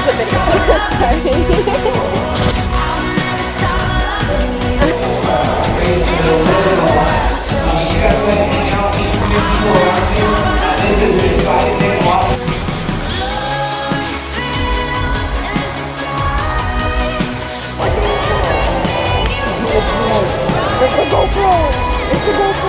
It's a video. It's a GoPro! It's a GoPro!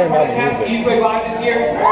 Turn down the music. Speedway Live this year?